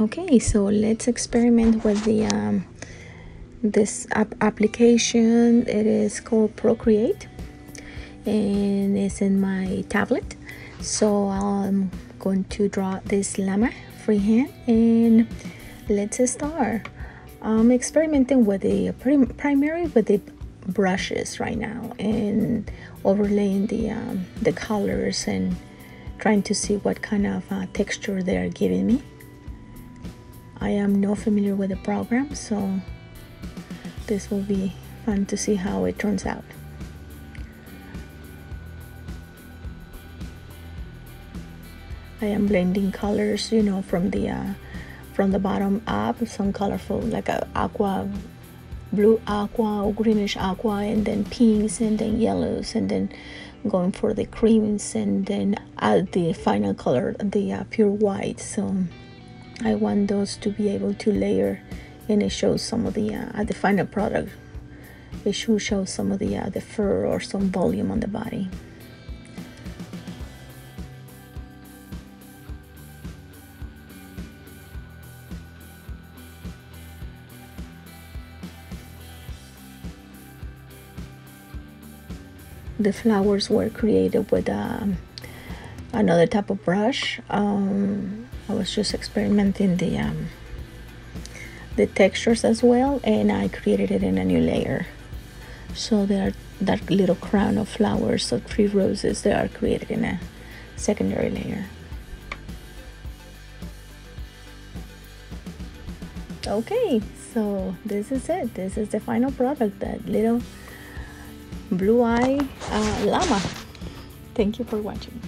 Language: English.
Okay, so let's experiment with the um, this app application. It is called Procreate and it's in my tablet. So I'm going to draw this llama freehand and let's start. I'm experimenting with the primary with the brushes right now and overlaying the um, the colors and trying to see what kind of uh, texture they are giving me. I am not familiar with the program, so this will be fun to see how it turns out. I am blending colors, you know, from the uh, from the bottom up, some colorful like a aqua, blue aqua or greenish aqua, and then pinks, and then yellows, and then going for the creams, and then add the final color, the uh, pure white. So I want those to be able to layer and it shows some of the uh, the final product. It should show some of the uh, the fur or some volume on the body. The flowers were created with um, another type of brush. Um, I was just experimenting the um, the textures as well and I created it in a new layer. So there are that little crown of flowers of three roses they are created in a secondary layer. Okay so this is it. This is the final product that little blue eye uh, llama. Thank you for watching